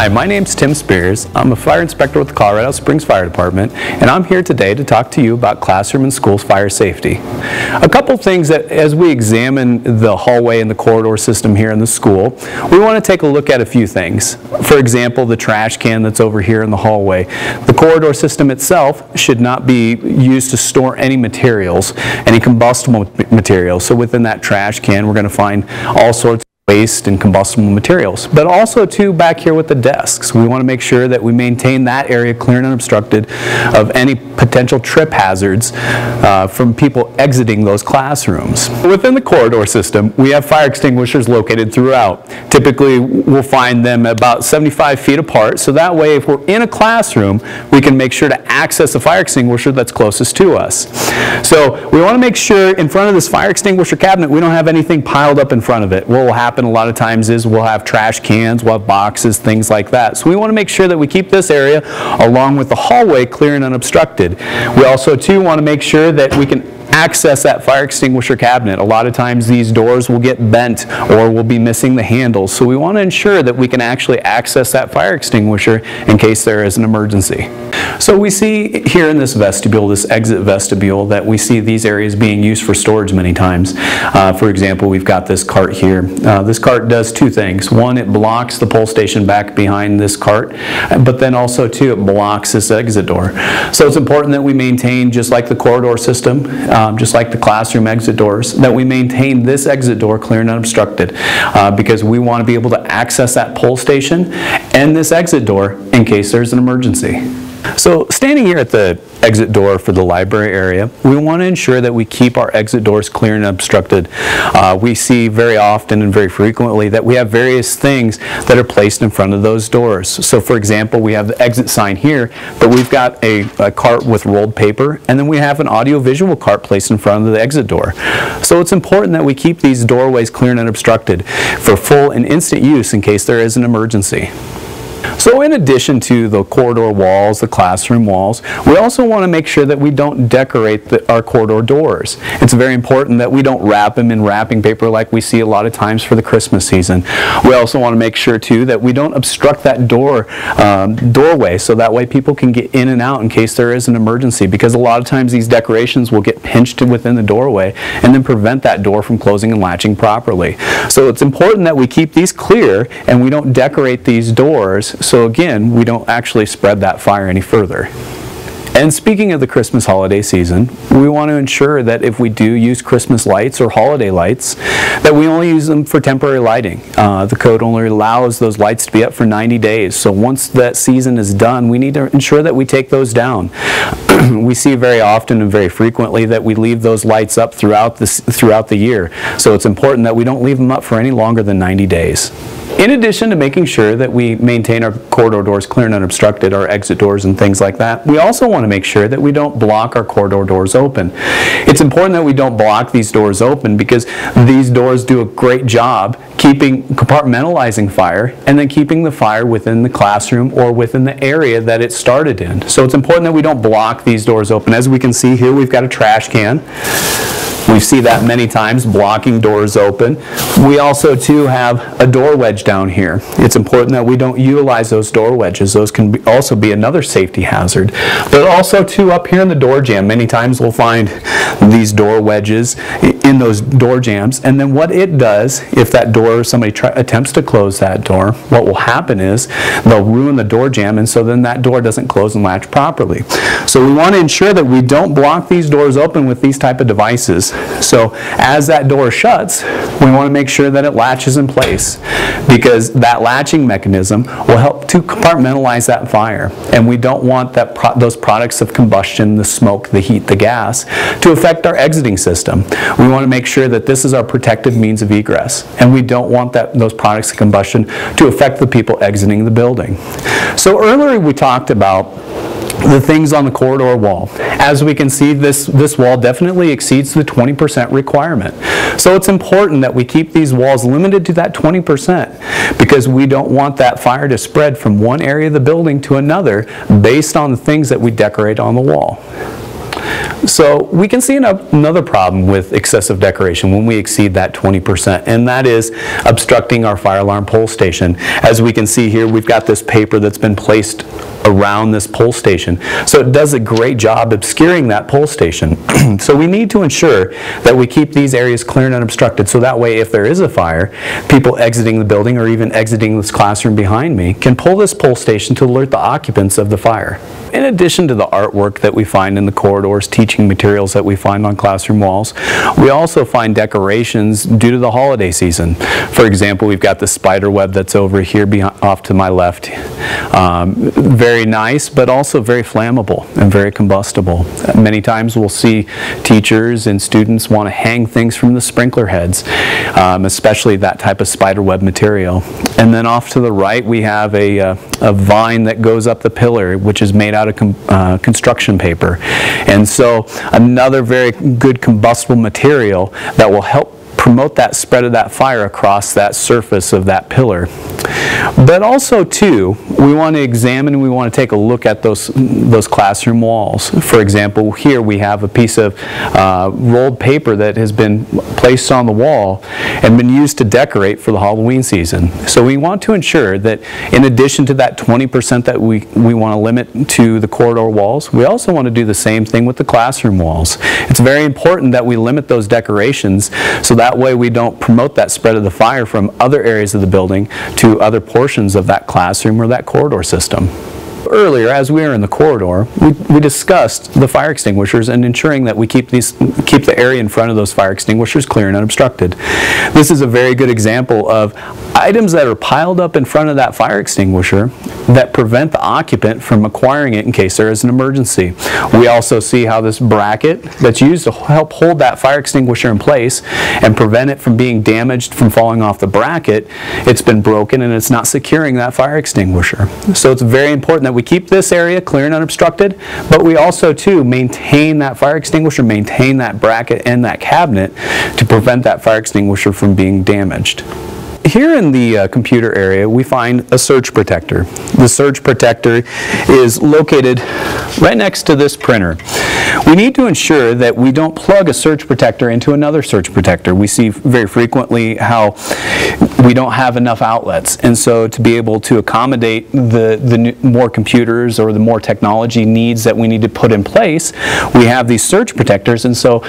Hi, my name's Tim Spears. I'm a fire inspector with the Colorado Springs Fire Department, and I'm here today to talk to you about classroom and school fire safety. A couple things that as we examine the hallway and the corridor system here in the school, we want to take a look at a few things. For example, the trash can that's over here in the hallway. The corridor system itself should not be used to store any materials, any combustible materials. So within that trash can, we're going to find all sorts waste and combustible materials. But also too back here with the desks. We want to make sure that we maintain that area clear and unobstructed of any potential trip hazards uh, from people exiting those classrooms. Within the corridor system, we have fire extinguishers located throughout. Typically, we'll find them about 75 feet apart, so that way if we're in a classroom, we can make sure to access the fire extinguisher that's closest to us. So we want to make sure in front of this fire extinguisher cabinet, we don't have anything piled up in front of it. What will happen happen a lot of times is we'll have trash cans, we'll have boxes, things like that. So we want to make sure that we keep this area along with the hallway clear and unobstructed. We also too want to make sure that we can access that fire extinguisher cabinet. A lot of times these doors will get bent or will be missing the handles. So we want to ensure that we can actually access that fire extinguisher in case there is an emergency. So we see here in this vestibule, this exit vestibule, that we see these areas being used for storage many times. Uh, for example, we've got this cart here. Uh, this cart does two things. One, it blocks the pull station back behind this cart, but then also two, it blocks this exit door. So it's important that we maintain, just like the corridor system, um, just like the classroom exit doors, that we maintain this exit door clear and unobstructed uh, because we want to be able to access that pull station and this exit door in case there's an emergency. So standing here at the exit door for the library area, we want to ensure that we keep our exit doors clear and obstructed. Uh, we see very often and very frequently that we have various things that are placed in front of those doors. So for example, we have the exit sign here, but we've got a, a cart with rolled paper, and then we have an audio-visual cart placed in front of the exit door. So it's important that we keep these doorways clear and unobstructed for full and instant use in case there is an emergency. So in addition to the corridor walls, the classroom walls, we also want to make sure that we don't decorate the, our corridor doors. It's very important that we don't wrap them in wrapping paper like we see a lot of times for the Christmas season. We also want to make sure too that we don't obstruct that door um, doorway so that way people can get in and out in case there is an emergency because a lot of times these decorations will get pinched within the doorway and then prevent that door from closing and latching properly. So it's important that we keep these clear and we don't decorate these doors so again, we don't actually spread that fire any further. And speaking of the Christmas holiday season, we want to ensure that if we do use Christmas lights or holiday lights, that we only use them for temporary lighting. Uh, the code only allows those lights to be up for 90 days. So once that season is done, we need to ensure that we take those down. we see very often and very frequently that we leave those lights up throughout, this, throughout the year. So it's important that we don't leave them up for any longer than 90 days. In addition to making sure that we maintain our corridor doors clear and unobstructed, our exit doors and things like that, we also want to make sure that we don't block our corridor doors open. It's important that we don't block these doors open because these doors do a great job keeping compartmentalizing fire and then keeping the fire within the classroom or within the area that it started in. So it's important that we don't block these doors open. As we can see here, we've got a trash can. We see that many times, blocking doors open. We also too have a door wedge down here. It's important that we don't utilize those door wedges. Those can be also be another safety hazard. But also too up here in the door jamb, many times we'll find these door wedges in those door jambs. And then what it does, if that door, somebody try, attempts to close that door, what will happen is they'll ruin the door jamb and so then that door doesn't close and latch properly. So we want to ensure that we don't block these doors open with these type of devices. So as that door shuts, we want to make sure that it latches in place because that latching mechanism will help to compartmentalize that fire. And we don't want that pro those products of combustion, the smoke, the heat, the gas, to affect our exiting system. We want to make sure that this is our protective means of egress. And we don't want that, those products of combustion to affect the people exiting the building. So earlier we talked about the things on the corridor wall. As we can see, this, this wall definitely exceeds the 20% requirement. So it's important that we keep these walls limited to that 20% because we don't want that fire to spread from one area of the building to another based on the things that we decorate on the wall. So we can see another problem with excessive decoration when we exceed that 20%, and that is obstructing our fire alarm pull station. As we can see here, we've got this paper that's been placed around this pull station. So it does a great job obscuring that pull station. so we need to ensure that we keep these areas clear and unobstructed so that way if there is a fire, people exiting the building or even exiting this classroom behind me can pull this pull station to alert the occupants of the fire. In addition to the artwork that we find in the corridors, teaching materials that we find on classroom walls, we also find decorations due to the holiday season. For example, we've got the spider web that's over here off to my left. Um, very nice, but also very flammable and very combustible. Many times we'll see teachers and students want to hang things from the sprinkler heads, um, especially that type of spider web material. And then off to the right we have a, uh, a vine that goes up the pillar, which is made out of com uh, construction paper. And so another very good combustible material that will help promote that spread of that fire across that surface of that pillar. But also, too, we want to examine, we want to take a look at those, those classroom walls. For example, here we have a piece of uh, rolled paper that has been placed on the wall and been used to decorate for the Halloween season. So we want to ensure that in addition to that 20% that we, we want to limit to the corridor walls, we also want to do the same thing with the classroom walls. It's very important that we limit those decorations so that way we don't promote that spread of the fire from other areas of the building to other portions of that classroom or that corridor system earlier, as we were in the corridor, we, we discussed the fire extinguishers and ensuring that we keep these keep the area in front of those fire extinguishers clear and unobstructed. This is a very good example of items that are piled up in front of that fire extinguisher that prevent the occupant from acquiring it in case there is an emergency. We also see how this bracket that's used to help hold that fire extinguisher in place and prevent it from being damaged from falling off the bracket, it's been broken and it's not securing that fire extinguisher. So it's very important that we keep this area clear and unobstructed, but we also too maintain that fire extinguisher, maintain that bracket and that cabinet to prevent that fire extinguisher from being damaged. Here in the uh, computer area, we find a surge protector. The surge protector is located right next to this printer. We need to ensure that we don't plug a surge protector into another surge protector. We see very frequently how we don't have enough outlets. And so to be able to accommodate the, the more computers or the more technology needs that we need to put in place, we have these surge protectors. And so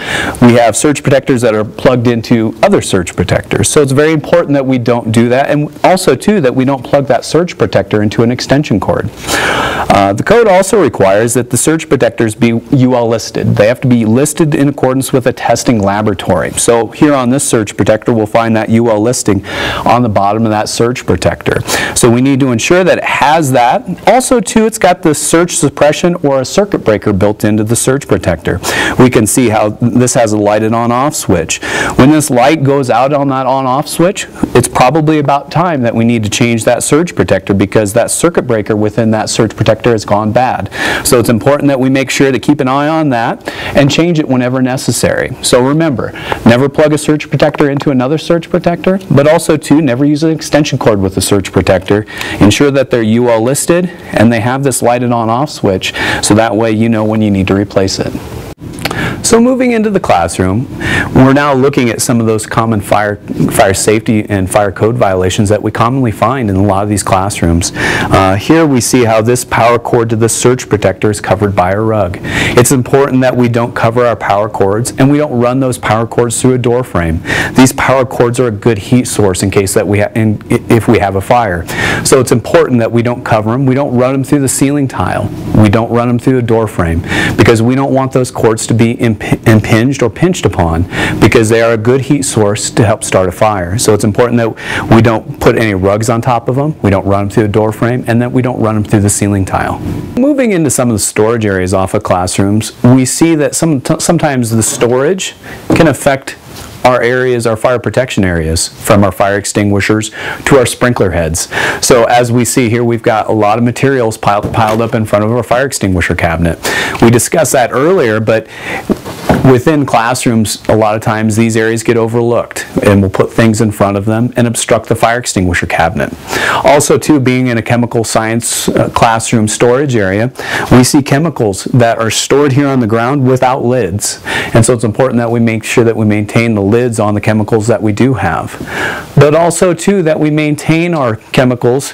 we have surge protectors that are plugged into other surge protectors. So it's very important that we don't do that. And also, too, that we don't plug that surge protector into an extension cord. Uh, the code also requires that the surge protectors be UL listed. They have to be listed in accordance with a testing laboratory. So here on this surge protector, we'll find that UL listing on the bottom of that surge protector. So we need to ensure that it has that. Also, too, it's got the surge suppression or a circuit breaker built into the surge protector. We can see how this has a lighted on-off switch. When this light goes out on that on-off switch, it's probably about time that we need to change that surge protector because that circuit breaker within that surge protector has gone bad. So it's important that we make sure to keep an eye on that and change it whenever necessary. So remember, never plug a surge protector into another surge protector, but also to never use an extension cord with a surge protector. Ensure that they're UL listed and they have this lighted on off switch so that way you know when you need to replace it. So moving into the classroom, we're now looking at some of those common fire, fire safety and fire code violations that we commonly find in a lot of these classrooms. Uh, here we see how this power cord to the surge protector is covered by a rug. It's important that we don't cover our power cords and we don't run those power cords through a door frame. These power cords are a good heat source in case that we in, if we have a fire. So it's important that we don't cover them. We don't run them through the ceiling tile. We don't run them through a door frame because we don't want those cords to be impinged or pinched upon because they are a good heat source to help start a fire. So it's important that we don't put any rugs on top of them, we don't run them through the door frame, and that we don't run them through the ceiling tile. Moving into some of the storage areas off of classrooms, we see that some, sometimes the storage can affect our areas, our fire protection areas, from our fire extinguishers to our sprinkler heads. So as we see here, we've got a lot of materials piled, piled up in front of our fire extinguisher cabinet. We discussed that earlier, but Within classrooms, a lot of times these areas get overlooked and we'll put things in front of them and obstruct the fire extinguisher cabinet. Also too, being in a chemical science uh, classroom storage area, we see chemicals that are stored here on the ground without lids. And so it's important that we make sure that we maintain the lids on the chemicals that we do have. But also too, that we maintain our chemicals,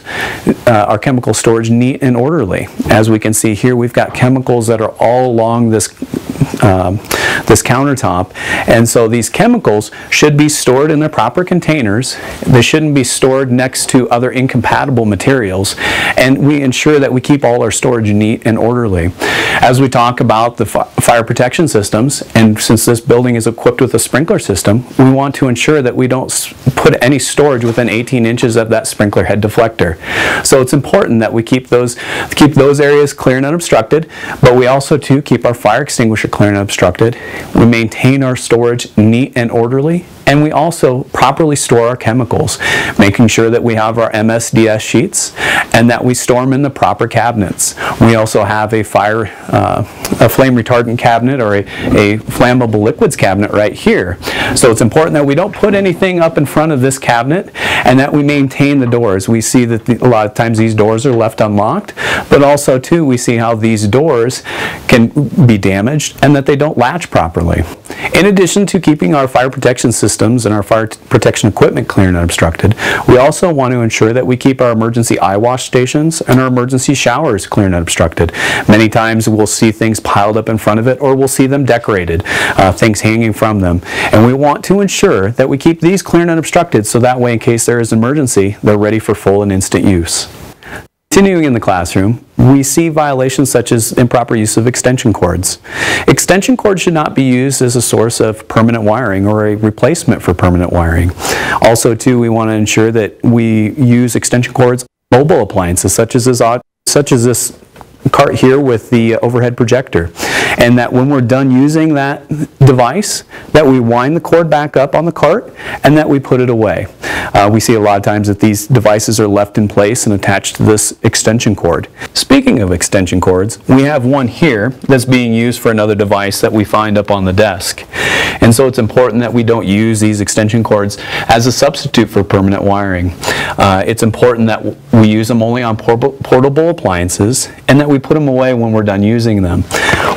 uh, our chemical storage neat and orderly. As we can see here, we've got chemicals that are all along this um, this countertop. And so these chemicals should be stored in their proper containers. They shouldn't be stored next to other incompatible materials. And we ensure that we keep all our storage neat and orderly. As we talk about the fire protection systems, and since this building is equipped with a sprinkler system, we want to ensure that we don't put any storage within 18 inches of that sprinkler head deflector. So it's important that we keep those keep those areas clear and unobstructed, but we also too keep our fire extinguisher clear and unobstructed. We maintain our storage neat and orderly and we also properly store our chemicals, making sure that we have our MSDS sheets and that we store them in the proper cabinets. We also have a fire, uh, a flame retardant cabinet or a, a flammable liquids cabinet right here. So it's important that we don't put anything up in front of this cabinet and that we maintain the doors. We see that the, a lot of times these doors are left unlocked, but also too we see how these doors can be damaged and that they don't latch properly. In addition to keeping our fire protection systems and our fire protection equipment clear and unobstructed, we also want to ensure that we keep our emergency eye wash stations and our emergency showers clear and unobstructed. Many times we'll see things piled up in front of it or we'll see them decorated, uh, things hanging from them. And we want to ensure that we keep these clear and unobstructed so that way in case there is an emergency, they're ready for full and instant use. Continuing in the classroom, we see violations such as improper use of extension cords. Extension cords should not be used as a source of permanent wiring or a replacement for permanent wiring. Also, too, we want to ensure that we use extension cords mobile appliances such as this, such as this cart here with the uh, overhead projector and that when we're done using that device, that we wind the cord back up on the cart and that we put it away. Uh, we see a lot of times that these devices are left in place and attached to this extension cord. Speaking of extension cords, we have one here that's being used for another device that we find up on the desk. And so it's important that we don't use these extension cords as a substitute for permanent wiring. Uh, it's important that we use them only on portable appliances and that we put them away when we're done using them.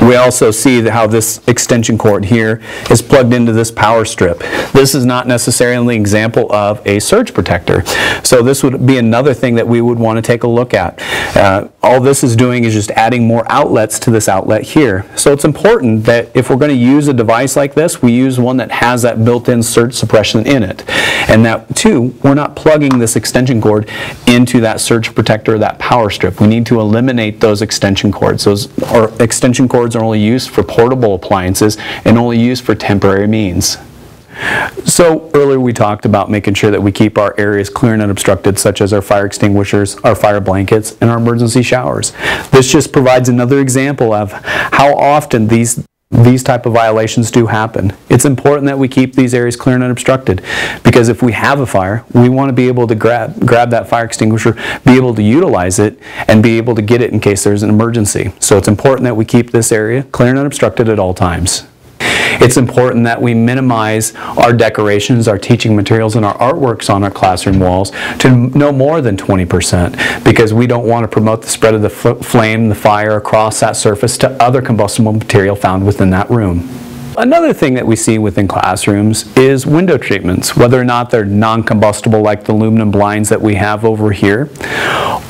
We also see how this extension cord here is plugged into this power strip. This is not necessarily an example of a surge protector. So this would be another thing that we would want to take a look at. Uh, all this is doing is just adding more outlets to this outlet here. So it's important that if we're going to use a device like this, we use one that has that built-in surge suppression in it. And that too, we're not plugging this extension cord into that surge protector, that power strip. We need to eliminate those extension cords. Those or extension cords are only used for portable appliances and only used for temporary means. So earlier we talked about making sure that we keep our areas clear and unobstructed, such as our fire extinguishers, our fire blankets, and our emergency showers. This just provides another example of how often these these type of violations do happen. It's important that we keep these areas clear and unobstructed because if we have a fire, we want to be able to grab, grab that fire extinguisher, be able to utilize it, and be able to get it in case there's an emergency. So it's important that we keep this area clear and unobstructed at all times. It's important that we minimize our decorations, our teaching materials, and our artworks on our classroom walls to no more than 20% because we don't want to promote the spread of the flame, the fire across that surface to other combustible material found within that room. Another thing that we see within classrooms is window treatments, whether or not they're non-combustible like the aluminum blinds that we have over here,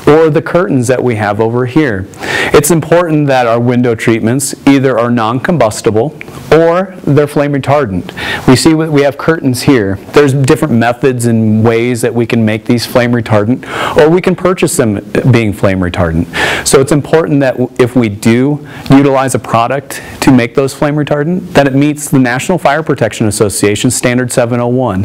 or the curtains that we have over here. It's important that our window treatments either are non-combustible or they're flame retardant. We see we have curtains here. There's different methods and ways that we can make these flame retardant or we can purchase them being flame retardant. So it's important that if we do utilize a product to make those flame retardant, that it meets the National Fire Protection Association Standard 701.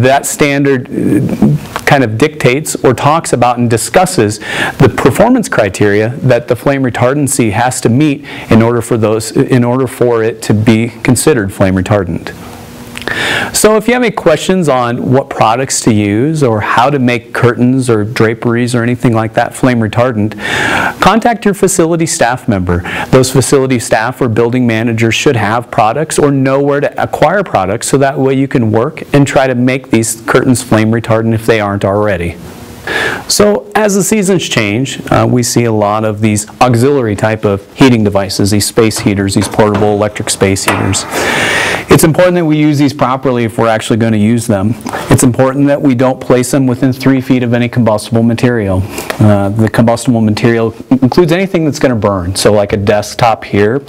That standard uh, kind of dictates or talks about and discusses the performance criteria that the flame retardancy has to meet in order for those in order for it to be considered flame retardant. So if you have any questions on what products to use or how to make curtains or draperies or anything like that flame retardant, contact your facility staff member. Those facility staff or building managers should have products or know where to acquire products so that way you can work and try to make these curtains flame retardant if they aren't already. So as the seasons change, uh, we see a lot of these auxiliary type of heating devices, these space heaters, these portable electric space heaters. It's important that we use these properly if we're actually going to use them. It's important that we don't place them within three feet of any combustible material. Uh, the combustible material includes anything that's going to burn, so like a desktop here,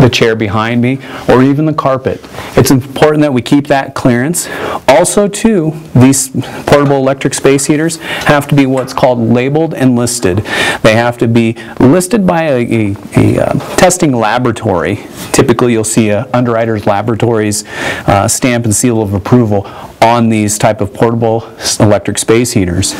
the chair behind me, or even the carpet. It's important that we keep that clearance. Also, too, these portable electric space heaters have to be what's called labeled and listed. They have to be listed by a, a, a uh, testing laboratory. Typically, you'll see a Underwriters Laboratories uh, stamp and seal of approval on these type of portable electric space heaters.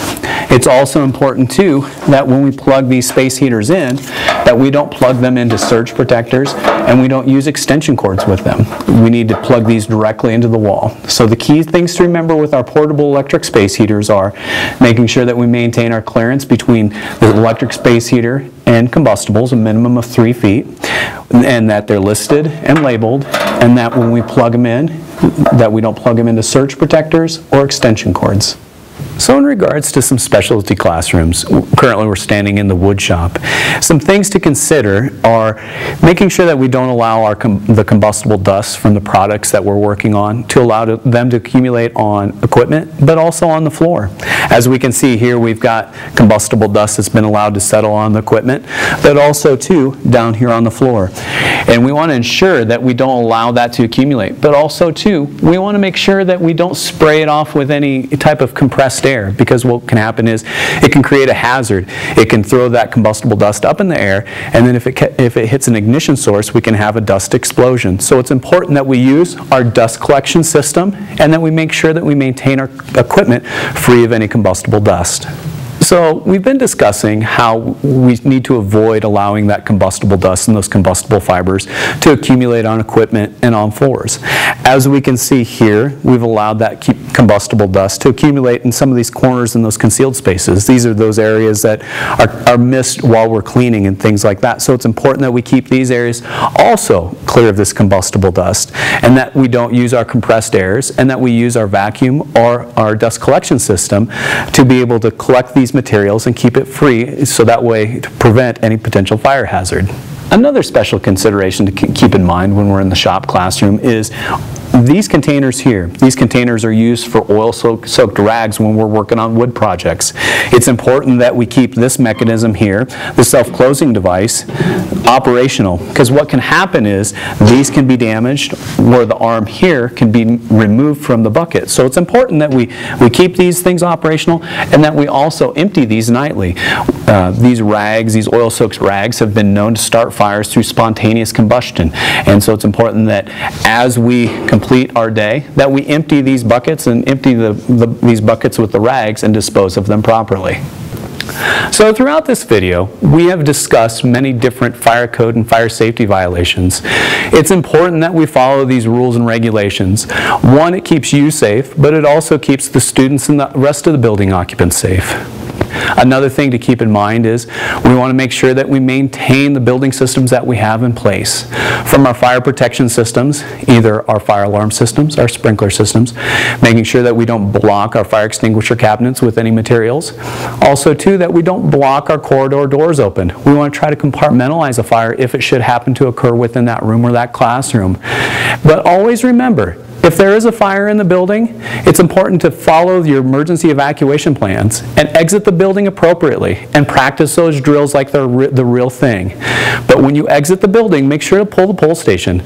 It's also important too that when we plug these space heaters in, that we don't plug them into surge protectors and we don't use extension cords with them. We need to plug these directly into the wall. So the key things to remember with our portable electric space heaters are making sure that we maintain our clearance between the electric space heater and combustibles, a minimum of three feet, and that they're listed and labeled, and that when we plug them in, that we don't plug them into surge protectors or extension cords. So in regards to some specialty classrooms, currently we're standing in the wood shop. Some things to consider are making sure that we don't allow our com the combustible dust from the products that we're working on to allow to, them to accumulate on equipment, but also on the floor. As we can see here, we've got combustible dust that's been allowed to settle on the equipment, but also too down here on the floor. And we want to ensure that we don't allow that to accumulate, but also too, we want to make sure that we don't spray it off with any type of compressed air because what can happen is it can create a hazard. It can throw that combustible dust up in the air and then if it, if it hits an ignition source we can have a dust explosion. So it's important that we use our dust collection system and that we make sure that we maintain our equipment free of any combustible dust. So we've been discussing how we need to avoid allowing that combustible dust and those combustible fibers to accumulate on equipment and on floors. As we can see here, we've allowed that combustible dust to accumulate in some of these corners and those concealed spaces. These are those areas that are, are missed while we're cleaning and things like that. So it's important that we keep these areas also clear of this combustible dust and that we don't use our compressed airs and that we use our vacuum or our dust collection system to be able to collect these these materials and keep it free so that way to prevent any potential fire hazard. Another special consideration to keep in mind when we're in the shop classroom is these containers here, these containers are used for oil soaked rags when we're working on wood projects. It's important that we keep this mechanism here, the self-closing device, operational because what can happen is these can be damaged where the arm here can be removed from the bucket. So it's important that we, we keep these things operational and that we also empty these nightly. Uh, these rags, these oil soaked rags have been known to start fires through spontaneous combustion. And so it's important that as we complete our day, that we empty these buckets and empty the, the, these buckets with the rags and dispose of them properly. So throughout this video, we have discussed many different fire code and fire safety violations. It's important that we follow these rules and regulations. One, it keeps you safe, but it also keeps the students and the rest of the building occupants safe. Another thing to keep in mind is we want to make sure that we maintain the building systems that we have in place. From our fire protection systems, either our fire alarm systems, our sprinkler systems, making sure that we don't block our fire extinguisher cabinets with any materials. Also too, that we don't block our corridor doors open. We want to try to compartmentalize a fire if it should happen to occur within that room or that classroom. But always remember, if there is a fire in the building, it's important to follow your emergency evacuation plans and exit the building appropriately and practice those drills like they're the real thing. But when you exit the building, make sure to pull the pull station.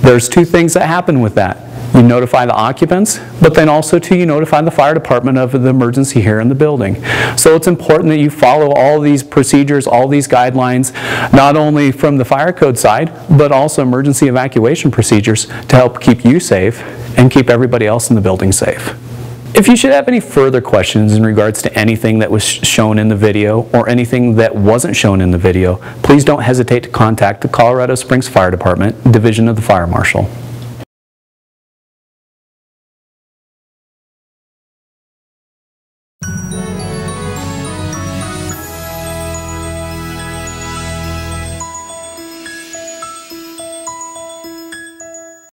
There's two things that happen with that. You notify the occupants, but then also to you notify the fire department of the emergency here in the building. So it's important that you follow all these procedures, all these guidelines, not only from the fire code side, but also emergency evacuation procedures to help keep you safe and keep everybody else in the building safe. If you should have any further questions in regards to anything that was shown in the video or anything that wasn't shown in the video, please don't hesitate to contact the Colorado Springs Fire Department, Division of the Fire Marshal.